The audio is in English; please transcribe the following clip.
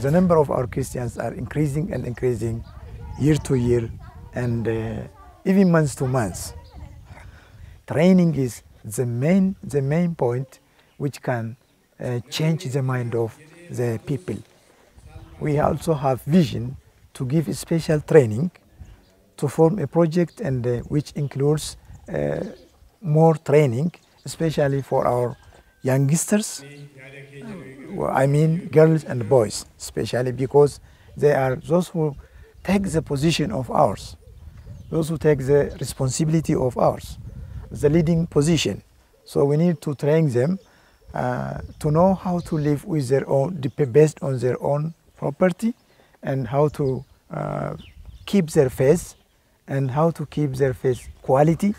The number of our Christians are increasing and increasing year to year and uh, even month to month. Training is the main, the main point which can uh, change the mind of the people. We also have vision to give special training to form a project and uh, which includes uh, more training, especially for our youngsters. I mean girls and boys, especially because they are those who take the position of ours, those who take the responsibility of ours, the leading position. So we need to train them uh, to know how to live with their own, based on their own property, and how to uh, keep their faith, and how to keep their faith quality,